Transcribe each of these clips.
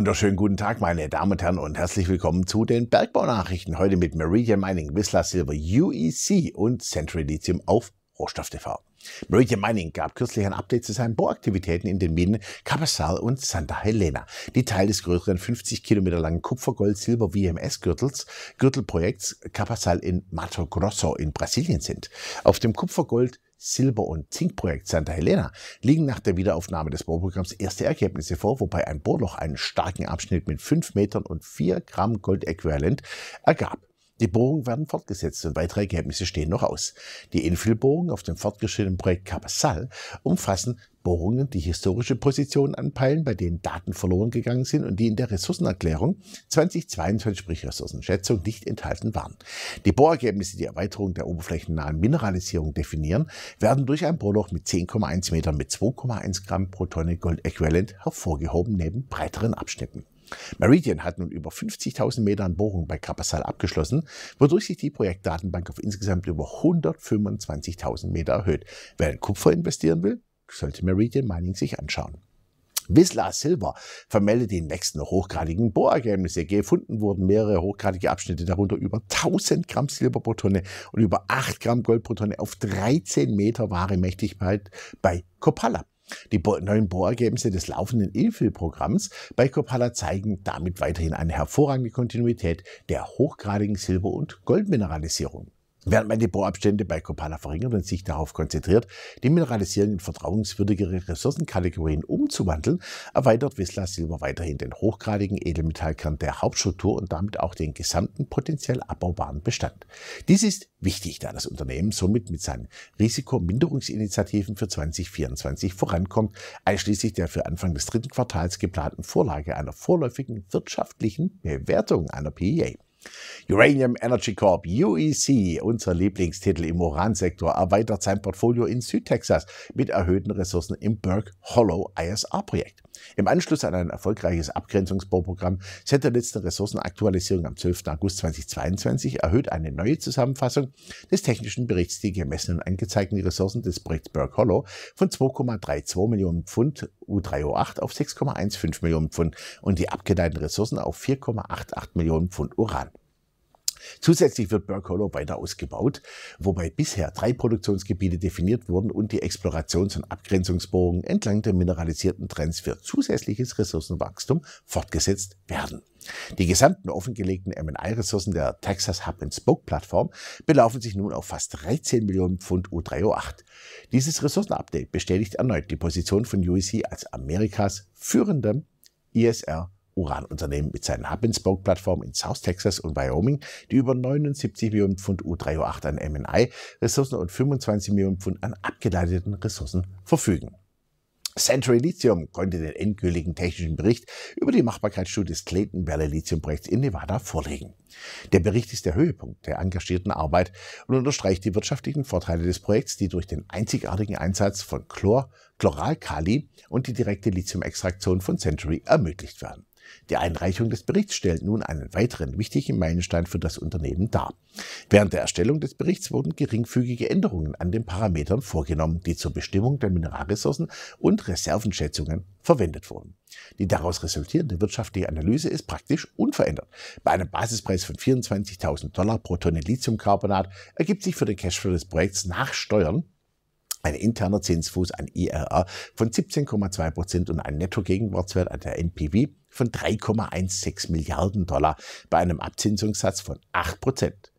Wunderschönen guten Tag, meine Damen und Herren, und herzlich willkommen zu den Bergbaunachrichten. Heute mit Meridian Mining, Whistler Silver, UEC und Century Lithium auf Rohstoff TV. Meridian Mining gab kürzlich ein Update zu seinen Bohraktivitäten in den Minen Capasal und Santa Helena, die Teil des größeren 50 Kilometer langen Kupfergold-Silber-WMS-Gürtels, Gürtelprojekts Capasal in Mato Grosso in Brasilien sind. Auf dem Kupfergold Silber- und Zinkprojekt Santa Helena liegen nach der Wiederaufnahme des Bohrprogramms erste Ergebnisse vor, wobei ein Bohrloch einen starken Abschnitt mit 5 Metern und 4 Gramm Goldäquivalent ergab. Die Bohrungen werden fortgesetzt und weitere Ergebnisse stehen noch aus. Die Infillbohrungen auf dem fortgeschrittenen Projekt Capasal umfassen Bohrungen, die historische Positionen anpeilen, bei denen Daten verloren gegangen sind und die in der Ressourcenerklärung 2022, sprich Ressourcenschätzung, nicht enthalten waren. Die Bohrergebnisse, die Erweiterung der oberflächennahen Mineralisierung definieren, werden durch ein Bohrloch mit 10,1 Metern mit 2,1 Gramm pro Tonne Goldäquivalent hervorgehoben neben breiteren Abschnitten. Meridian hat nun über 50.000 Meter an Bohrungen bei Capasal abgeschlossen, wodurch sich die Projektdatenbank auf insgesamt über 125.000 Meter erhöht. Wer in Kupfer investieren will, sollte Meridian Mining sich anschauen. Whistler Silver vermeldet die nächsten hochgradigen Bohrergebnisse. Gefunden wurden mehrere hochgradige Abschnitte, darunter über 1000 Gramm Silber pro Tonne und über 8 Gramm Gold pro Tonne auf 13 Meter wahre Mächtigkeit bei Copala. Die neuen Bohrergebnisse des laufenden Infill-Programms bei Copala zeigen damit weiterhin eine hervorragende Kontinuität der hochgradigen Silber- und Goldmineralisierung. Während man die Bohrabstände bei Copala verringert und sich darauf konzentriert, die Mineralisierung in vertrauenswürdigere Ressourcenkategorien umzuwandeln, erweitert Whistler Silber weiterhin den hochgradigen Edelmetallkern der Hauptstruktur und damit auch den gesamten potenziell abbaubaren Bestand. Dies ist wichtig, da das Unternehmen somit mit seinen Risikominderungsinitiativen für 2024 vorankommt, einschließlich der für Anfang des dritten Quartals geplanten Vorlage einer vorläufigen wirtschaftlichen Bewertung einer PEA. Uranium Energy Corp, UEC, unser Lieblingstitel im Uransektor, erweitert sein Portfolio in Südtexas mit erhöhten Ressourcen im Burke Hollow ISR-Projekt. Im Anschluss an ein erfolgreiches Abgrenzungsbauprogramm seit der letzten Ressourcenaktualisierung am 12. August 2022 erhöht eine neue Zusammenfassung des technischen Berichts die gemessenen und angezeigten Ressourcen des Projekts Burke Hollow von 2,32 Millionen Pfund U3O8 auf 6,15 Millionen Pfund und die abgeleiteten Ressourcen auf 4,88 Millionen Pfund Uran. Zusätzlich wird Burke Hollow weiter ausgebaut, wobei bisher drei Produktionsgebiete definiert wurden und die Explorations- und Abgrenzungsbohrungen entlang der mineralisierten Trends für zusätzliches Ressourcenwachstum fortgesetzt werden. Die gesamten offengelegten M&I-Ressourcen der Texas Hub and Spoke Plattform belaufen sich nun auf fast 13 Millionen Pfund U3O8. Dieses Ressourcenupdate bestätigt erneut die Position von UEC als Amerikas führendem ISR Uranunternehmen mit seinen Hub-and-Spoke-Plattformen in South Texas und Wyoming, die über 79 Millionen Pfund U3O8 an M&I-Ressourcen und 25 Millionen Pfund an abgeleiteten Ressourcen verfügen. Century Lithium konnte den endgültigen technischen Bericht über die Machbarkeitsstudie des Clayton Valley Lithium Projekts in Nevada vorlegen. Der Bericht ist der Höhepunkt der engagierten Arbeit und unterstreicht die wirtschaftlichen Vorteile des Projekts, die durch den einzigartigen Einsatz von Chlor, Chloralkali und die direkte Lithium-Extraktion von Century ermöglicht werden. Die Einreichung des Berichts stellt nun einen weiteren wichtigen Meilenstein für das Unternehmen dar. Während der Erstellung des Berichts wurden geringfügige Änderungen an den Parametern vorgenommen, die zur Bestimmung der Mineralressourcen und Reservenschätzungen verwendet wurden. Die daraus resultierende wirtschaftliche Analyse ist praktisch unverändert. Bei einem Basispreis von 24.000 Dollar pro Tonne Lithiumcarbonat ergibt sich für den Cashflow des Projekts nach Steuern ein interner Zinsfuß, ein IRR von 17,2 Prozent und ein Nettogegenwartswert an der NPV von 3,16 Milliarden Dollar bei einem Abzinsungssatz von 8 Prozent.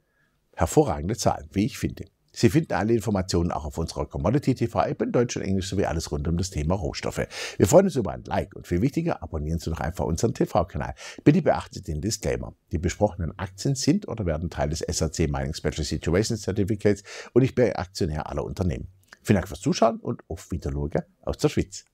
Hervorragende Zahlen, wie ich finde. Sie finden alle Informationen auch auf unserer Commodity TV App in Deutsch und Englisch sowie alles rund um das Thema Rohstoffe. Wir freuen uns über ein Like und viel wichtiger, abonnieren Sie doch einfach unseren TV-Kanal. Bitte beachtet den Disclaimer. Die besprochenen Aktien sind oder werden Teil des SAC Mining Special Situations Certificates und ich bin Aktionär aller Unternehmen. Vielen Dank fürs Zuschauen und auf Wiedersehen aus der Schweiz.